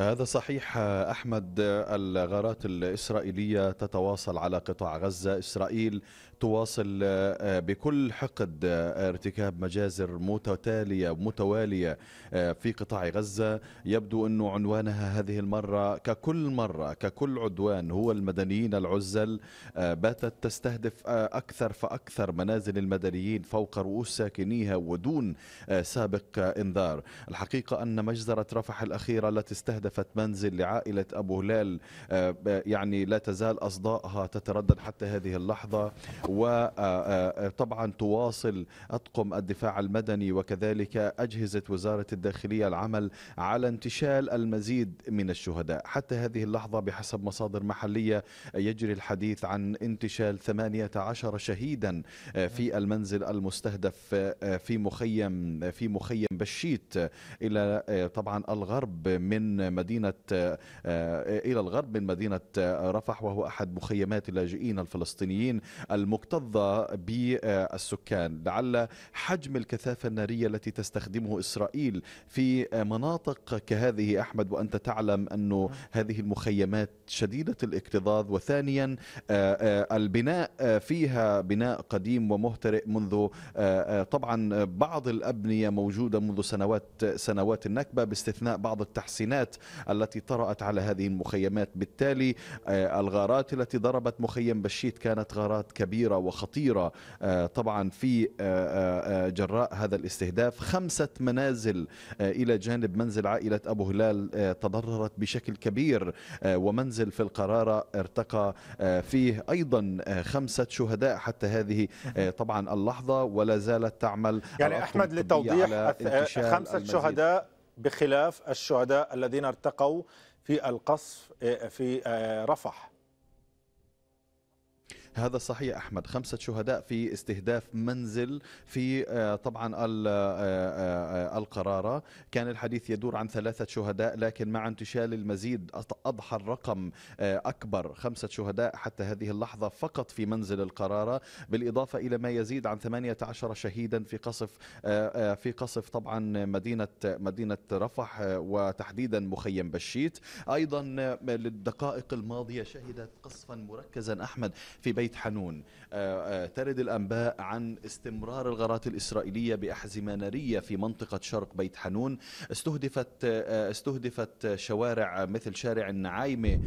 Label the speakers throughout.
Speaker 1: هذا صحيح أحمد الغارات الإسرائيلية تتواصل على قطاع غزة. إسرائيل تواصل بكل حقد ارتكاب مجازر متتالية متوالية في قطاع غزة. يبدو أنه عنوانها هذه المرة ككل مرة ككل عدوان هو المدنيين العزل باتت تستهدف أكثر فأكثر منازل المدنيين فوق رؤوس ساكنيها ودون سابق إنذار. الحقيقة أن مجزرة رفح الأخيرة التي استهدفت منزل لعائلة أبو هلال. يعني لا تزال أصداءها تتردد حتى هذه اللحظة وطبعا تواصل أطقم الدفاع المدني وكذلك أجهزة وزارة الداخلية العمل على انتشال المزيد من الشهداء. حتى هذه اللحظة بحسب مصادر محلية يجري الحديث عن انتشال 18 شهيدا في المنزل المستهدف في مخيم في مخيم بشيت إلى طبعا الغرب من مدينة إلى الغرب من مدينة رفح وهو أحد مخيمات اللاجئين الفلسطينيين المكتظة بالسكان. لعل حجم الكثافة النارية التي تستخدمه إسرائيل في مناطق كهذه أحمد وأنت تعلم أن هذه المخيمات شديدة الاكتظاظ. وثانيا البناء فيها بناء قديم ومهترئ منذ طبعا بعض الأبنية موجودة منذ سنوات سنوات النكبة باستثناء بعض التحسينات التي طرأت على هذه المخيمات. بالتالي الغارات التي ضربت مخيم بشيت كانت غارات كبيرة وخطيرة. طبعا في جراء هذا الاستهداف خمسة منازل إلى جانب منزل عائلة أبو هلال تضررت بشكل كبير. ومنزل في القرارة ارتقى فيه أيضا خمسة شهداء حتى هذه طبعا اللحظة. ولا زالت تعمل
Speaker 2: يعني أحمد لتوضيح خمسة شهداء بخلاف الشهداء الذين ارتقوا في القصف في رفح.
Speaker 1: هذا صحيح أحمد. خمسة شهداء في استهداف منزل في طبعا القرارة. كان الحديث يدور عن ثلاثة شهداء لكن مع انتشال المزيد أضحى الرقم أكبر. خمسة شهداء حتى هذه اللحظة فقط في منزل القرارة. بالإضافة إلى ما يزيد عن 18 شهيدا في قصف في قصف طبعا مدينة مدينة رفح وتحديدا مخيم بشيت. أيضا للدقائق الماضية شهدت قصفا مركزا أحمد في بيت بيت حنون. ترد الأنباء عن استمرار الغارات الإسرائيلية بأحزمة نارية في منطقة شرق بيت حنون. استهدفت استهدفت شوارع مثل شارع النعايمة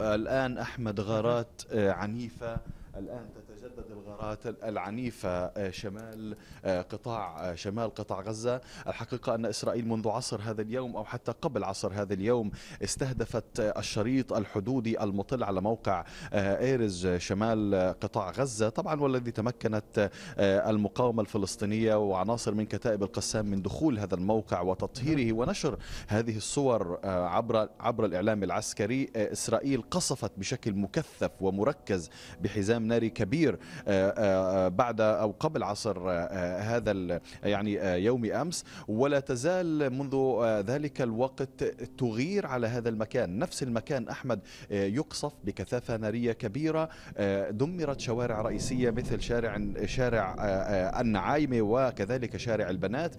Speaker 1: الآن أحمد غارات عنيفة. الآن تتجدد الغارات العنيفة شمال قطاع شمال قطاع غزة. الحقيقة أن إسرائيل منذ عصر هذا اليوم أو حتى قبل عصر هذا اليوم استهدفت الشريط الحدودي المطل على موقع إيرز شمال قطاع غزة. طبعا والذي تمكنت المقاومة الفلسطينية وعناصر من كتائب القسام من دخول هذا الموقع وتطهيره ونشر هذه الصور عبر عبر الإعلام العسكري. إسرائيل قصفت بشكل مكثف ومركز بحزام ناري كبير بعد أو قبل عصر هذا يعني يوم أمس. ولا تزال منذ ذلك الوقت تغير على هذا المكان. نفس المكان أحمد يقصف بكثافة نارية كبيرة دمرت شوارع رئيسية مثل شارع شارع النعايمه وكذلك شارع البنات.